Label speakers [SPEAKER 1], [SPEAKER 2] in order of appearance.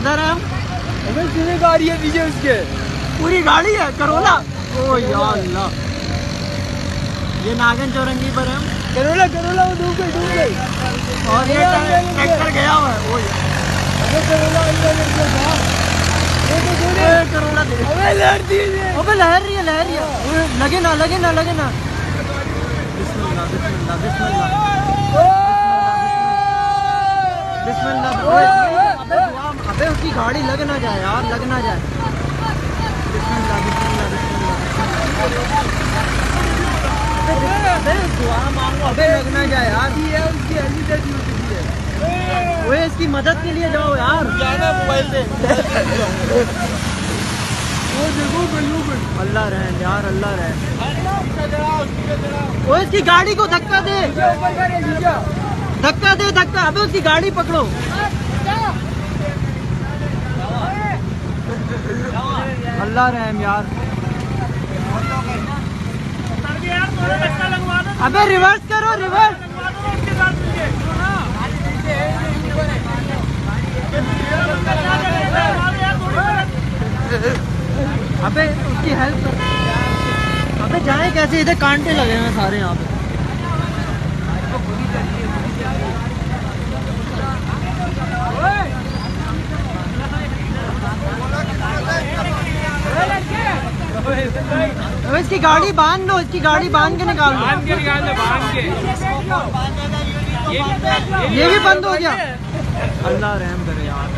[SPEAKER 1] इधर है हम?
[SPEAKER 2] गाड़ी है पीछे उसके?
[SPEAKER 1] पूरी गाड़ी है करोला ओ या ये नागन चौरंगी पर हम।
[SPEAKER 2] करोला करोला वो डूब गई डूब गई।
[SPEAKER 1] और ये ट्रैक्टर गया हुआ है ओ या
[SPEAKER 2] अबे करोला अंदर
[SPEAKER 1] करोला
[SPEAKER 2] अबे लड़ दी
[SPEAKER 1] अबे लहर रही है लहर रही है। लगे ना लगे ना लगे ना। अबे उसकी गाड़ी लग ना जाए यार लग ना जाए। बिस्मिल्लाह बिस्मिल्लाह बिस्मिल्लाह अबे दुआ मांगो अबे लग ना जाए यार।
[SPEAKER 2] ये उसकी हल्दी दर्द है।
[SPEAKER 1] ओए इसकी मदद के लिए जाओ यार।
[SPEAKER 2] जाना मोबाइल से। वो देखो बल्लू बल्लू
[SPEAKER 1] अल्लाह रहम यार अल्लाह रहम। ओए इसकी गाड़ी को धक्का दे। धक्का दे धक्का। अबे उसकी गाड़ी पकड़ो। अल्लाह रहम यार। अबे रिवर्स करो रिवर्स अबे उसकी हेल्प अबे जाए कैसे? इधर कांटे लगे हैं सारे यहाँ पे। अबे इसकी गाड़ी बाँध लो इसकी गाड़ी बाँध के निकाल लो।
[SPEAKER 2] बाँध के निकाल दो बाँध के। ये
[SPEAKER 1] ये भी बंद हो गया। अल्लाह रहम करे यार।